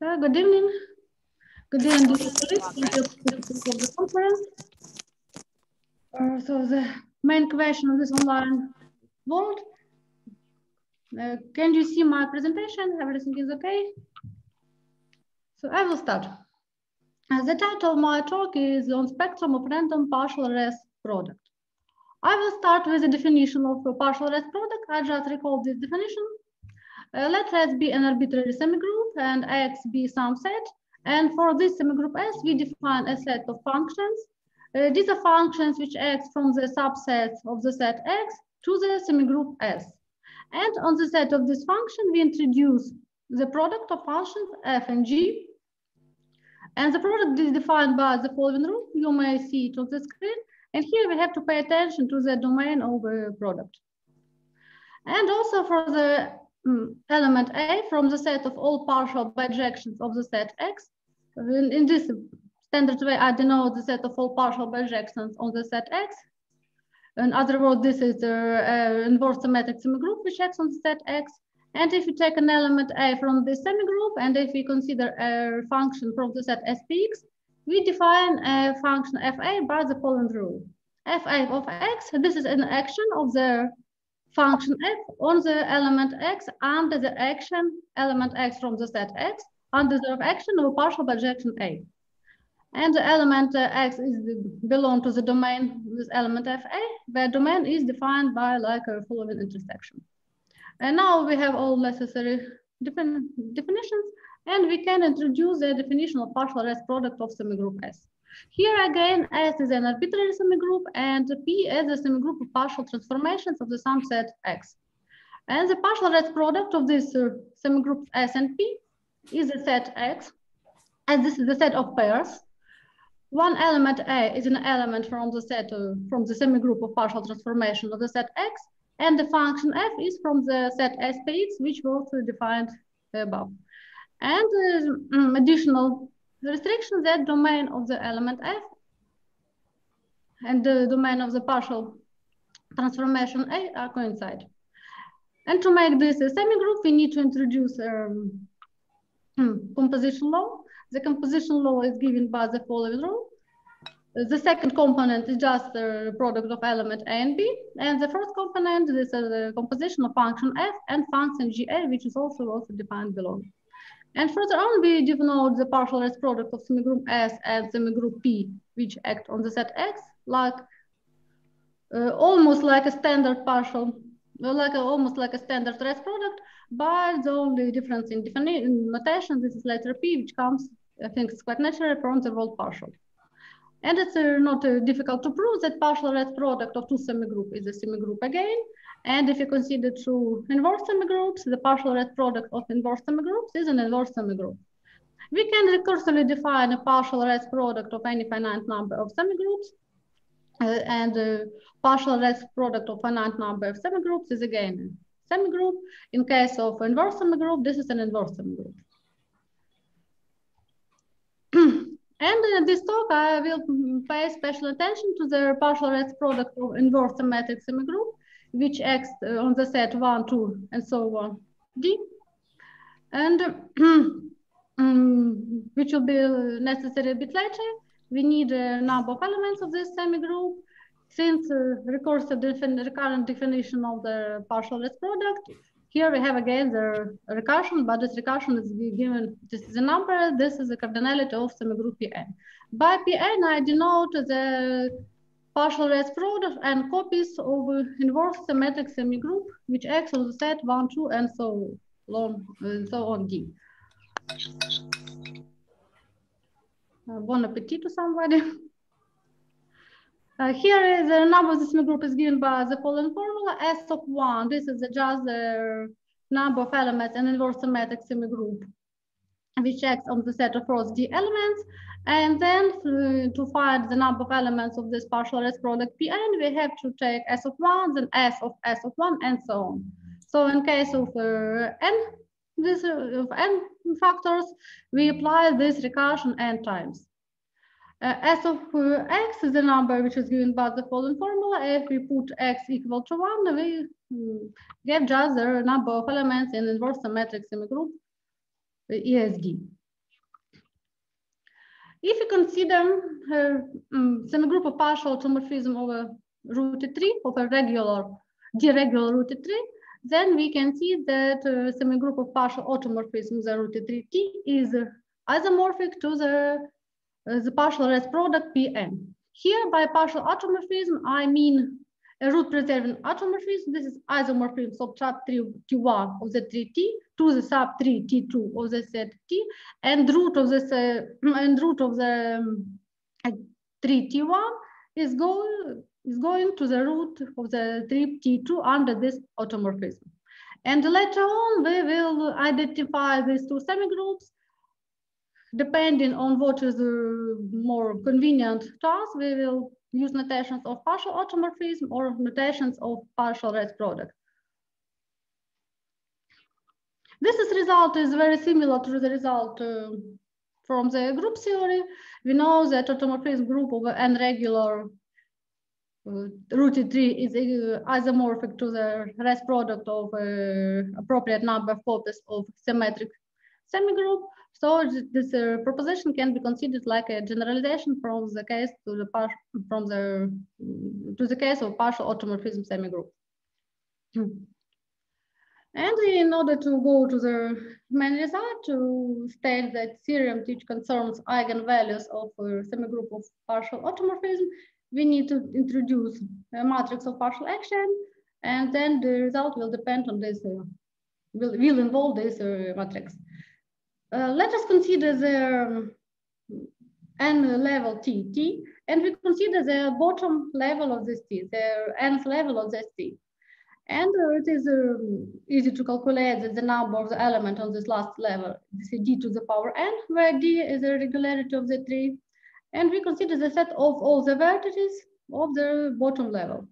Uh, good evening. Good evening, dear colleagues. Thank the conference. Uh, so the main question of this online world. Uh, can you see my presentation? Everything is okay? So I will start. Uh, the title of my talk is on spectrum of random partial wreath product. I will start with the definition of a partial wreath product. I just recall this definition. Uh, let S be an arbitrary semigroup and X be some set. And for this semigroup S, we define a set of functions. Uh, these are functions which act from the subsets of the set X to the semigroup S. And on the set of this function, we introduce the product of functions f and g. And the product is defined by the following rule. You may see it on the screen. And here we have to pay attention to the domain of a product. And also for the element A from the set of all partial bijections of the set X. In, in, this standard way, I denote the set of all partial bijections on the set X. In other words, this is the uh, inverse symmetric semigroup which acts on the set X. And if you take an element A from this semigroup, and if we consider a function from the set SPX, we define a function fa by the following rule. fa of x, this is an action of the function f on the element x under the action element x from the set x under the action of partial bijection a. And the element uh, x is the, belong to the domain with element fa, where domain is defined by like a following intersection. And now we have all necessary defin definitions and we can introduce the definition of partial wreath product of semigroup S. Here again, S is an arbitrary semigroup and P is a semigroup of partial transformations of the sum set X. And the partial wreath product of this uh, semigroup S and P is the set X, and this is the set of pairs. One element A is an element from the set uh, from the semigroup of partial transformation of the set X, and the function f is from the set SPX, which was defined above. And uh, additional restriction that domain of the element f and the domain of the partial transformation A are coincide. And to make this a semigroup, we need to introduce um, composition law. The composition law is given by the following rule. The second component is just the product of element A and B. And the first component is the composition of function f and function GA, which is also, also defined below. And further on, we denote the partial wreath product of semigroup S and semigroup P, which act on the set X, like uh, almost like a standard partial, like a, almost like a standard wreath product, but the only difference in, in notation, this is letter P, which comes, I think it's quite natural from the word partial. And it's uh, not uh, difficult to prove that partial wreath product of two semigroup is a semigroup again. And if you consider two inverse semigroups, the partial wreath product of inverse semigroups is an inverse semigroup. We can recursively define a partial wreath product of any finite number of semigroups. Uh, and the partial wreath product of finite number of semigroups is again a semigroup. In case of inverse semigroup, this is an inverse semigroup. And in this talk, I will pay special attention to the partial wreath product of inverse symmetric semigroup, which acts on the set 1, 2, and so on, D. And um, which will be necessary a bit later. We need a number of elements of this semigroup. Since uh, recursive defin recurrent definition of the partial wreath product, here we have again the recursion, but this recursion is given, this is a number, this is the cardinality of semigroup Pn. By Pn, I denote the partial wreath product and copies of inverse symmetric semigroup, which acts on the set 1, 2, and so on, and so on D. Uh, bon appetit to somebody. Uh, here is the number of the group is given by the following formula, S of one. This is just the number of elements in inverse symmetric semigroup, which acts on the set of rows D elements. And then uh, to find the number of elements of this partial wreath product Pn, we have to take S of one, then S of S of one, and so on. So in case of uh, n, this uh, of n factors, we apply this recursion n times. Uh, S of uh, x is the number which is given by the following formula. If we put x equal to 1, we um, get just the number of elements in inverse symmetric semigroup, uh, ESD. If you consider a um, semigroup of partial automorphism over rooted tree, of a regular, deregular rooted tree, then we can see that uh, semigroup of partial automorphism, the rooted tree T, is isomorphic to the, uh, the partial wreath product Pn. Here, by partial automorphism, I mean a root preserving automorphism. This is isomorphism sub 3 T1 of the 3T to the sub 3 T2 of the set T, and root of this uh, and root of the um, 3 T1 is going is going to the root of the 3 T2 under this automorphism. And later on, we will identify these two semigroups depending on what is more convenient to us, we will use notations of partial automorphism or notations of partial wreath product. This is result is very similar to the result uh, from the group theory. We know that automorphism group of n regular uh, rooted tree is uh, isomorphic to the wreath product of uh, appropriate number of copies of symmetric semigroup. So this uh, proposition can be considered like a generalization from the case to the from the to the case of partial automorphism semigroup. And in order to go to the main result, to state that theorem which concerns eigenvalues of a semigroup of partial automorphism, we need to introduce a matrix of partial action, and then the result will depend on this, uh, will, will involve this uh, matrix. Uh, let us consider the um, n level t, t, and we consider the bottom level of this t, the nth level of this t. And uh, it is um, easy to calculate that the number of the element on this last level, this is d to the power n, where d is the regularity of the tree. And we consider the set of all the vertices of the bottom level.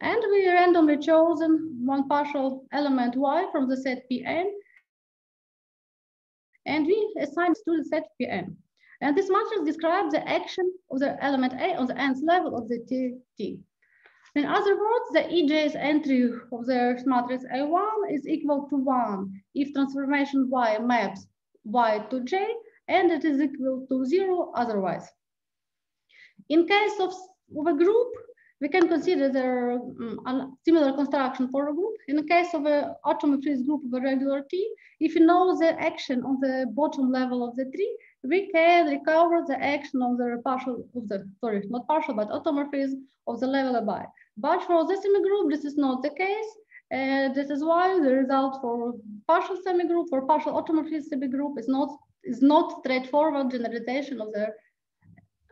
And we randomly chosen one partial element y from the set Pn and we assign to the set Pn. And this matrix describes the action of the element A on the nth level of the T. T. In other words, the EJ's entry of the matrix A1 is equal to 1 if transformation Y maps Y to J and it is equal to 0 otherwise. In case of, of a group, we can consider the um, similar construction for a group. In the case of an automorphism group of a regular T, if you know the action on the bottom level of the tree, we can recover the action of the partial of the sorry, not partial, but automorphism of the level above. But for the semigroup, this is not the case. Uh, this is why the result for partial semigroup or partial automorphism semigroup is not is not straightforward generalization of the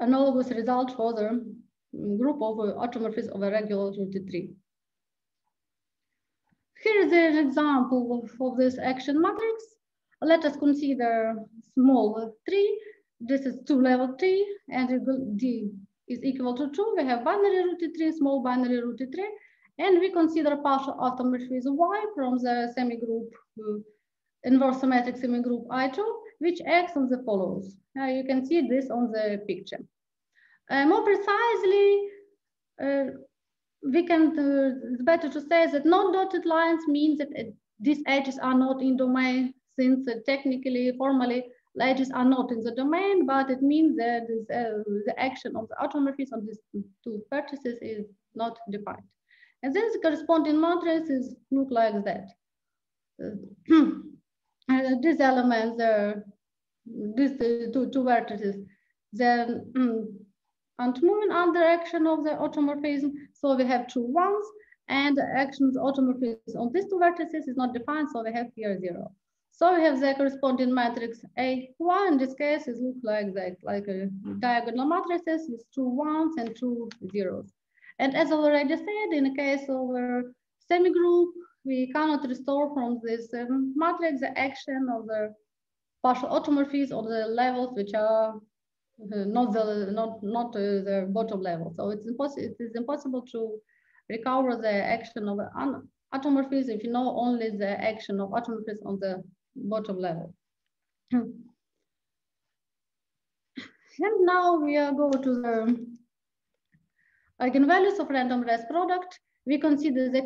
analogous result for the group of automorphisms of a regular rooted tree. Here is an example of, of this action matrix. Let us consider small tree. This is two level tree and D is equal to two. We have binary rooted tree, small binary rooted tree, and we consider partial automorphism Y from the semigroup, uh, inverse symmetric semigroup I2, which acts on the follows. Now you can see this on the picture. Uh, more precisely, uh, we can, uh, it's better to say that non-dotted lines means that these edges are not in domain since technically, formally, edges are not in the domain, but it means that this, uh, the action of the automorphism of these two vertices is not defined. And then the corresponding matrices look like that. Uh, these elements, are, these two, two vertices, then and moving under action of the automorphism. So we have two ones and the actions automorphism on these two vertices is not defined. So we have here zero. So we have the corresponding matrix A1. In this case, it looks like that, like a diagonal matrices with two ones and two zeros. And as I already said, in the case of a semigroup, we cannot restore from this um, matrix the action of the partial automorphism or the levels which are not the not not uh, the bottom level. So it's impossible. It is impossible to recover the action of automorphism if you know only the action of automorphism on the bottom level. and now we are go to the eigenvalues of random wreath product. We consider the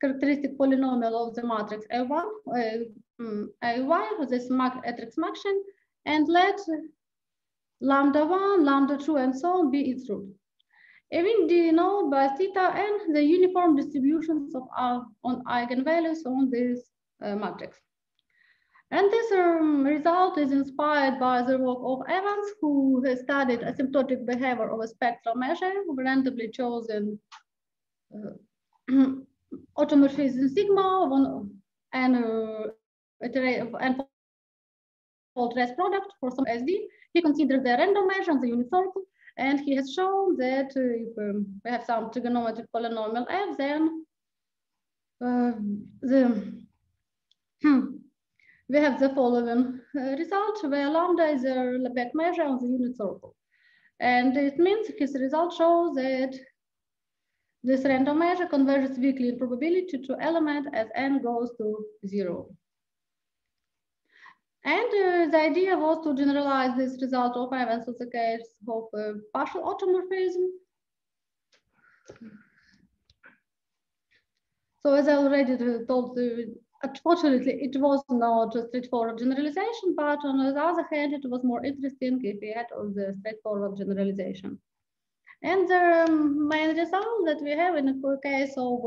characteristic polynomial of the matrix A1, uh, um, A1 this matrix maction, and let lambda 1, lambda 2, and so on be its root. Even denote by theta n the uniform distributions of uh, on eigenvalues on this uh, matrix. And this um, result is inspired by the work of Evans, who has studied asymptotic behavior of a spectral measure, randomly chosen uh, automorphism sigma one, and uh, and fault wreath product for some SD. He considers the random measure on the unit circle, and he has shown that uh, if um, we have some trigonometric polynomial f, then uh, the hmm, we have the following uh, result where lambda is a Lebesgue measure on the unit circle. And it means his result shows that this random measure converges weakly in probability to element as n goes to zero. And uh, the idea was to generalize this result of Evans as the case of partial automorphism. So as I already told, unfortunately, it was not a straightforward generalization, but on the other hand, it was more interesting if we had all the straightforward generalization. And the main result that we have in the case of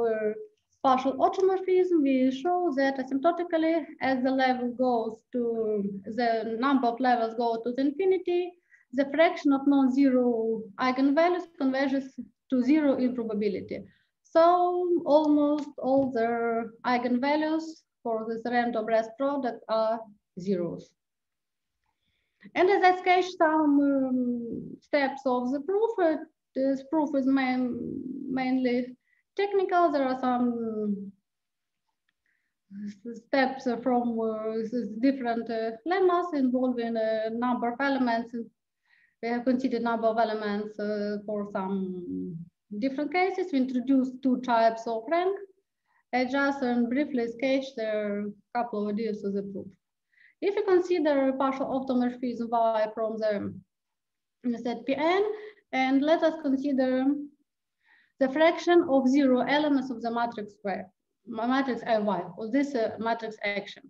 partial automorphism, we show that asymptotically, as the level goes to, the number of levels go to the infinity, the fraction of non-zero eigenvalues converges to zero in probability. So almost all the eigenvalues for this random wreath product are zeros. And as I sketched some um, steps of the proof, uh, this proof is main, mainly technical. There are some steps from uh, different uh, lemmas involving a number of elements. We have considered number of elements uh, for some different cases. We introduced two types of rank. I just and briefly sketch a couple of ideas of the proof. If you consider partial automorphism y from the set Pn, and let us consider the fraction of zero elements of the matrix Y, matrix Ay, of this uh, matrix action.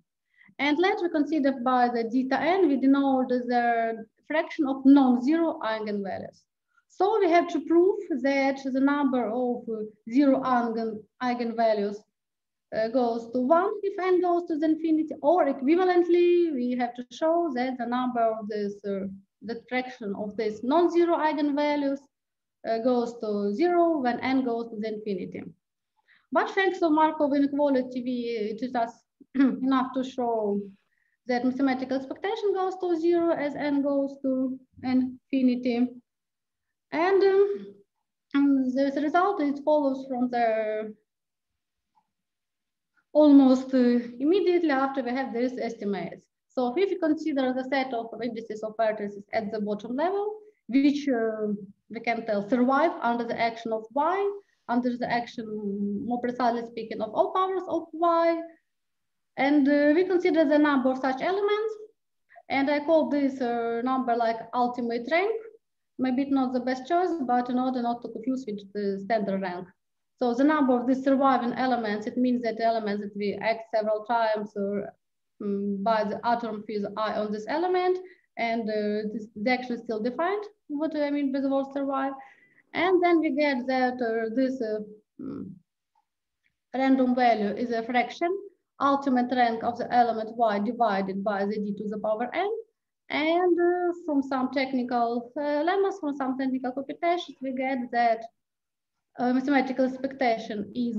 And let's consider by the zeta n, we denote the fraction of non-zero eigenvalues. So we have to prove that the number of zero eigen, eigenvalues uh, goes to one if n goes to the infinity, or equivalently, we have to show that the number of this, uh, the fraction of this non-zero eigenvalues goes to zero when n goes to the infinity. But thanks to Markov inequality, we, it is just enough to show that mathematical expectation goes to zero as n goes to infinity. And um, the result, it follows from the almost uh, immediately after we have these estimates. So if you consider the set of indices of vertices at the bottom level, which uh, we can tell survive under the action of y, under the action, more precisely speaking, of all powers of y. And uh, we consider the number of such elements. And I call this uh, number like ultimate rank maybe it's not the best choice, but in order not to confuse with the standard rank. So the number of the surviving elements, it means that elements that we act several times or um, by the atom fuse I on this element, and uh, this, is still defined. What do I mean by the word survive? And then we get that uh, this uh, um, random value is a fraction, ultimate rank of the element y divided by the d to the power n, and uh, from some technical uh, lemmas, from some technical computations, we get that uh, mathematical expectation is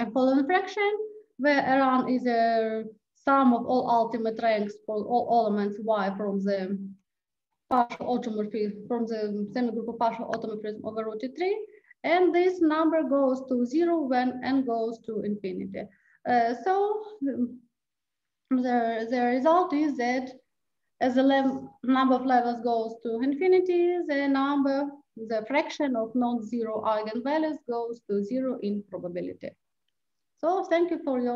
a following fraction, where Rn is a sum of all ultimate ranks for all elements y from the partial automorphism, from the semigroup of partial automorphism over root 3. And this number goes to zero when n goes to infinity. Uh, so the, the result is that as the number of levels goes to infinity, the number, the fraction of non-zero eigenvalues goes to zero in probability. So thank you for your